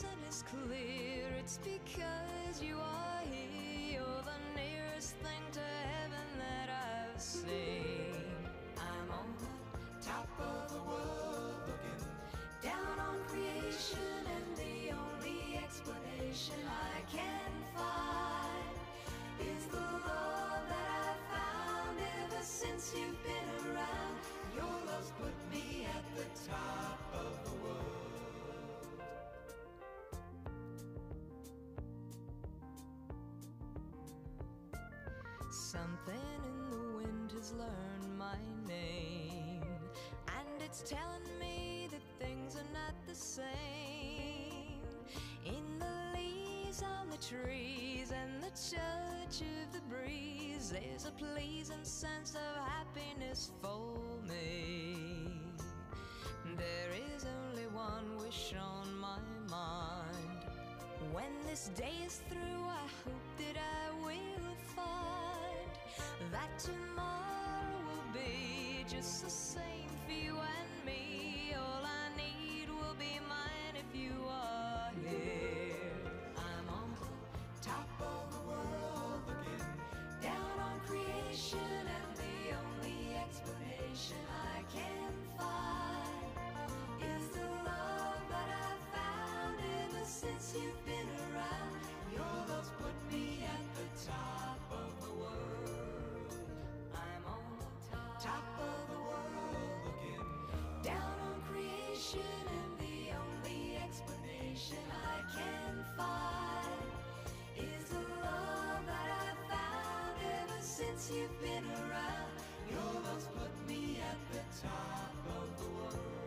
Reason is clear it's because you are Something in the wind has learned my name, and it's telling me that things are not the same. In the leaves on the trees and the touch of the breeze, there's a pleasing sense of happiness for me. There is only one wish on my mind. When this day is through, I hope that I will find tomorrow will be just the same you've been around. You almost put me at the top of the world.